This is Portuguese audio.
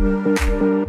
Música